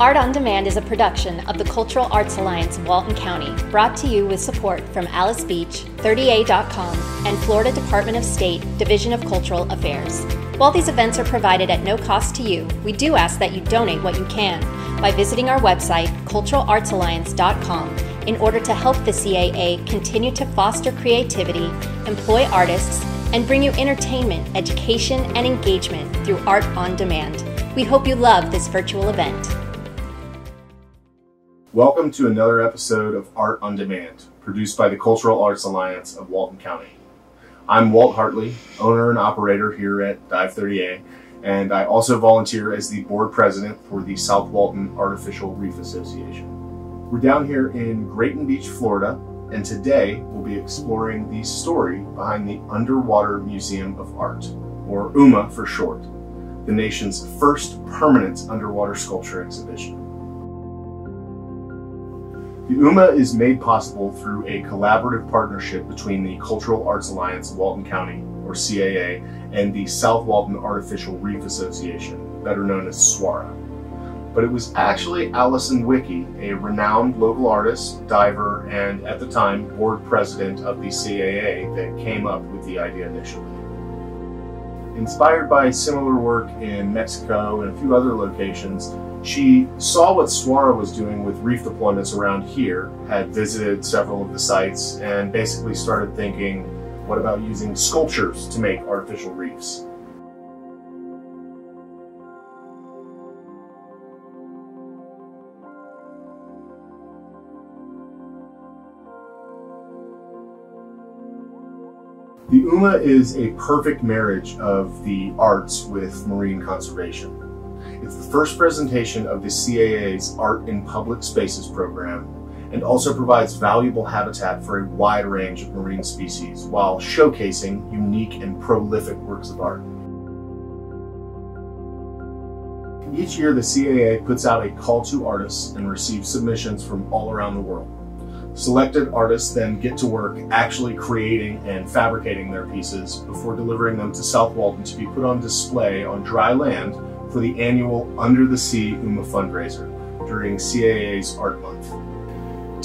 Art on Demand is a production of the Cultural Arts Alliance of Walton County, brought to you with support from Alys Beach, 30A.com, and Florida Department of State, Division of Cultural Affairs. While these events are provided at no cost to you, we do ask that you donate what you can by visiting our website, culturalartsalliance.com, in order to help the CAA continue to foster creativity, employ artists, and bring you entertainment, education, and engagement through Art on Demand. We hope you love this virtual event. Welcome to another episode of Art on Demand, produced by the Cultural Arts Alliance of Walton County. I'm Walt Hartley, owner and operator here at Dive 30A, and I also volunteer as the board president for the South Walton Artificial Reef Association. We're down here in Grayton Beach, Florida, and today we'll be exploring the story behind the Underwater Museum of Art, or UMA for short, the nation's first permanent underwater sculpture exhibition. The UMA is made possible through a collaborative partnership between the Cultural Arts Alliance of Walton County, or CAA, and the South Walton Artificial Reef Association, better known as SWARA. But it was actually Allison Wickey, a renowned local artist, diver, and at the time board president of the CAA, that came up with the idea initially. Inspired by similar work in Mexico and a few other locations, she saw what SWARA was doing with reef deployments around here, had visited several of the sites, and basically started thinking, what about using sculptures to make artificial reefs? The UMA is a perfect marriage of the arts with marine conservation. It's the first presentation of the CAA's Art in Public Spaces program and also provides valuable habitat for a wide range of marine species while showcasing unique and prolific works of art. Each year, the CAA puts out a call to artists and receives submissions from all around the world. Selected artists then get to work actually creating and fabricating their pieces before delivering them to South Walton to be put on display on dry land for the annual Under the Sea UMA fundraiser during CAA's Art Month.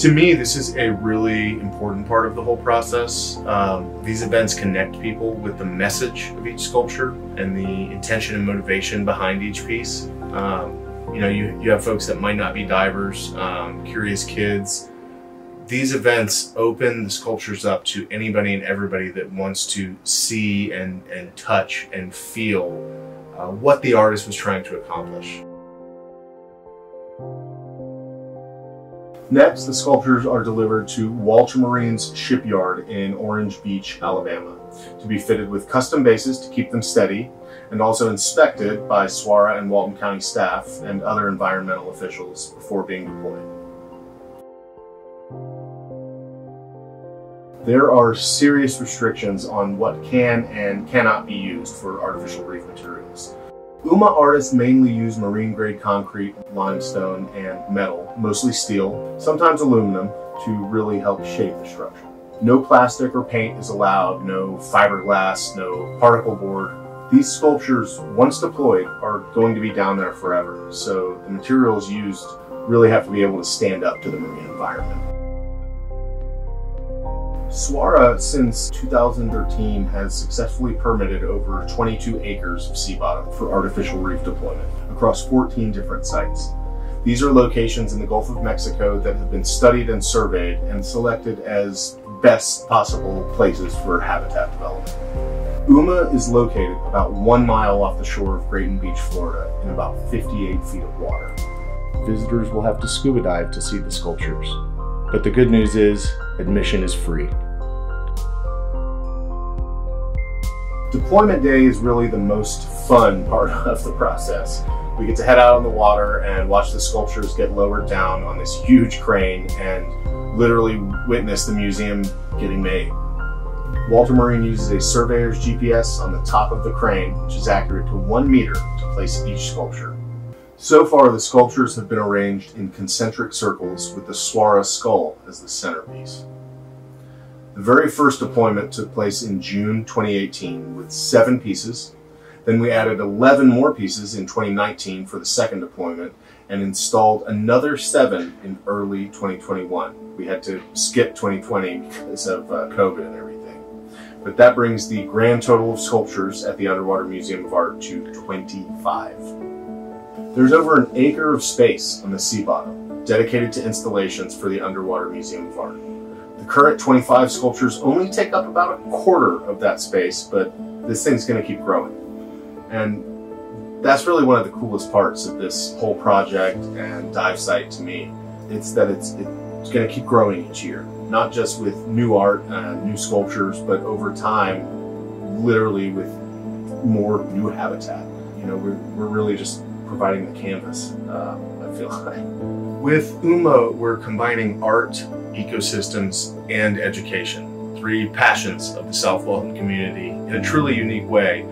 To me, this is a really important part of the whole process. Um, these events connect people with the message of each sculpture and the intention and motivation behind each piece. Um, you know, you, you have folks that might not be divers, um, curious kids, these events open the sculptures up to anybody and everybody that wants to see and, and touch and feel uh, what the artist was trying to accomplish. Next, the sculptures are delivered to Walter Marine's shipyard in Orange Beach, Alabama, to be fitted with custom bases to keep them steady, and also inspected by SWARA and Walton County staff and other environmental officials before being deployed. There are serious restrictions on what can and cannot be used for artificial reef materials. UMA artists mainly use marine grade concrete, limestone, and metal, mostly steel, sometimes aluminum, to really help shape the structure. No plastic or paint is allowed, no fiberglass, no particle board. These sculptures, once deployed, are going to be down there forever, so the materials used really have to be able to stand up to the marine environment. SWARA, since 2013, has successfully permitted over 22 acres of sea bottom for artificial reef deployment across 14 different sites. These are locations in the Gulf of Mexico that have been studied and surveyed and selected as best possible places for habitat development. UMA is located about one mile off the shore of Grayton Beach, Florida, in about 58 feet of water. Visitors will have to scuba dive to see the sculptures. But the good news is, admission is free. Deployment day is really the most fun part of the process. We get to head out on the water and watch the sculptures get lowered down on this huge crane and literally witness the museum getting made. Walter Marine uses a surveyor's GPS on the top of the crane, which is accurate to one meter to place each sculpture. So far, the sculptures have been arranged in concentric circles with the SWARA skull as the centerpiece. The very first deployment took place in June 2018 with seven pieces. Then we added 11 more pieces in 2019 for the second deployment. and installed another seven in early 2021. We had to skip 2020 because of uh, COVID and everything. But that brings the grand total of sculptures at the Underwater Museum of Art to 25. There's over an acre of space on the sea bottom dedicated to installations for the Underwater Museum of Art. The current 25 sculptures only take up about a quarter of that space, but this thing's going to keep growing. And that's really one of the coolest parts of this whole project and dive site to me. It's that it's, it's going to keep growing each year, not just with new art and new sculptures, but over time, literally with more new habitat. You know, we're, we're really just providing the canvas, uh, I feel like. With UMA, we're combining art, ecosystems, and education, three passions of the South Walton community in a truly unique way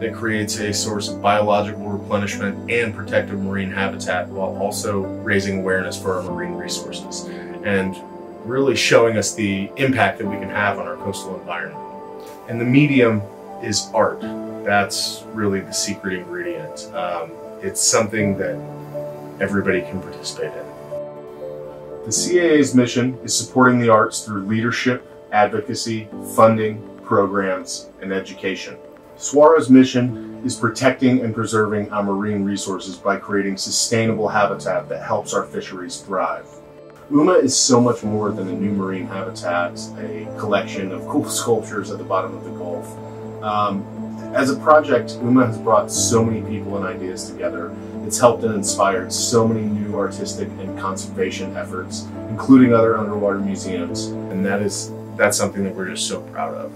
that creates a source of biological replenishment and protective marine habitat while also raising awareness for our marine resources and really showing us the impact that we can have on our coastal environment. And the medium is art. That's really the secret ingredient. Um, it's something that everybody can participate in. The CAA's mission is supporting the arts through leadership, advocacy, funding, programs, and education. SWARA's mission is protecting and preserving our marine resources by creating sustainable habitat that helps our fisheries thrive. UMA is so much more than a new marine habitat, a collection of cool sculptures at the bottom of the Gulf. Um, as a project, UMA has brought so many people and ideas together. It's helped and inspired so many new artistic and conservation efforts, including other underwater museums, and that is that's something that we're just so proud of.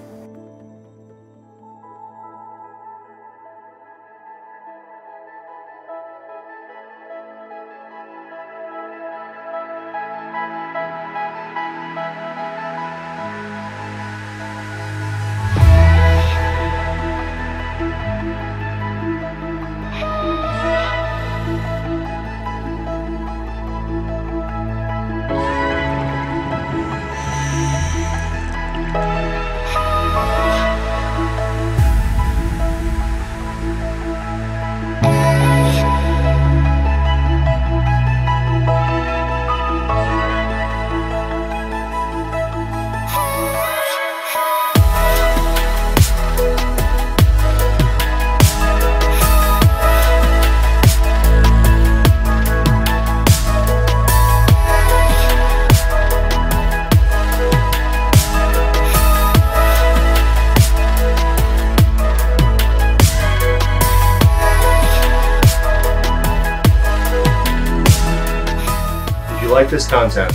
Like this content,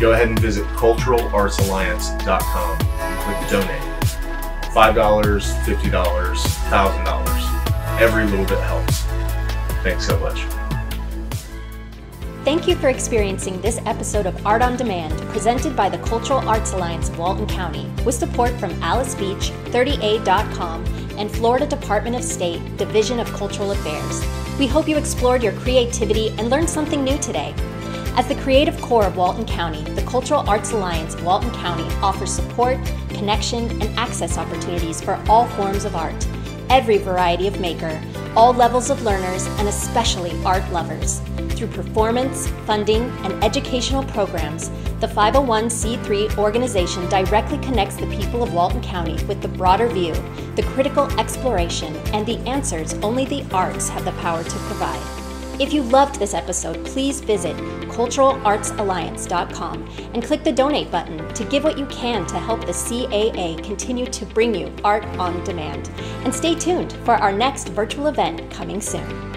go ahead and visit culturalartsalliance.com and click donate. $5, $50, $1,000. Every little bit helps. Thanks so much. Thank you for experiencing this episode of Art on Demand presented by the Cultural Arts Alliance of Walton County with support from Alys Beach, 30A.com, and Florida Department of State, Division of Cultural Affairs. We hope you explored your creativity and learned something new today. As the creative core of Walton County, the Cultural Arts Alliance of Walton County offers support, connection, and access opportunities for all forms of art, every variety of maker, all levels of learners, and especially art lovers. Through performance, funding, and educational programs, the 501c3 organization directly connects the people of Walton County with the broader view, the critical exploration, and the answers only the arts have the power to provide. If you loved this episode, please visit culturalartsalliance.com and click the donate button to give what you can to help the CAA continue to bring you art on demand. And stay tuned for our next virtual event coming soon.